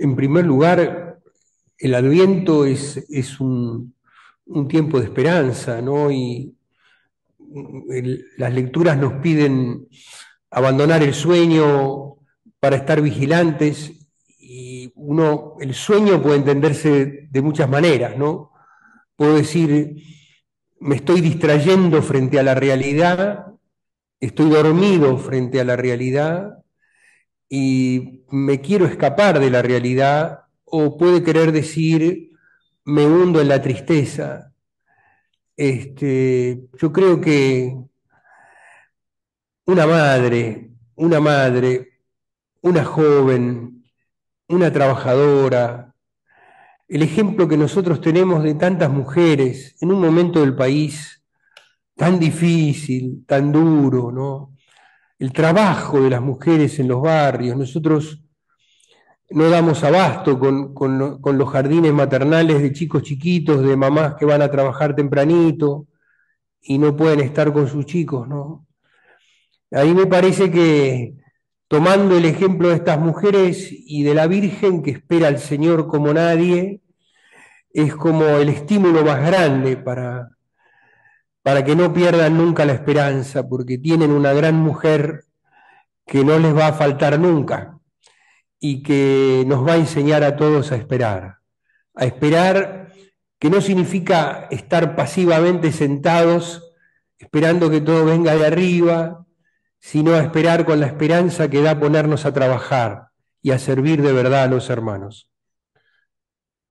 en primer lugar, el Adviento es, un, tiempo de esperanza, ¿no? Y las lecturas nos piden abandonar el sueño para estar vigilantes y uno, el sueño puede entenderse de muchas maneras, ¿no? Puedo decir, me estoy distrayendo frente a la realidad, estoy dormido frente a la realidad y me quiero escapar de la realidad, o puede querer decir, me hundo en la tristeza. Este, yo creo que una madre, una madre, una joven, una trabajadora, el ejemplo que nosotros tenemos de tantas mujeres en un momento del país tan difícil, tan duro, ¿no? El trabajo de las mujeres en los barrios. Nosotros no damos abasto con, con lo- con los jardines maternales de chicos chiquitos, de mamás que van a trabajar tempranito y no pueden estar con sus chicos, ¿no? Ahí me parece que tomando el ejemplo de estas mujeres y de la Virgen que espera al Señor como nadie, es como el estímulo más grande para, para que no pierdan nunca la esperanza, porque tienen una gran mujer que no les va a faltar nunca y que nos va a enseñar a todos a esperar. A esperar que no significa estar pasivamente sentados esperando que todo venga de arriba, sino a esperar con la esperanza que da ponernos a trabajar y a servir de verdad a los hermanos.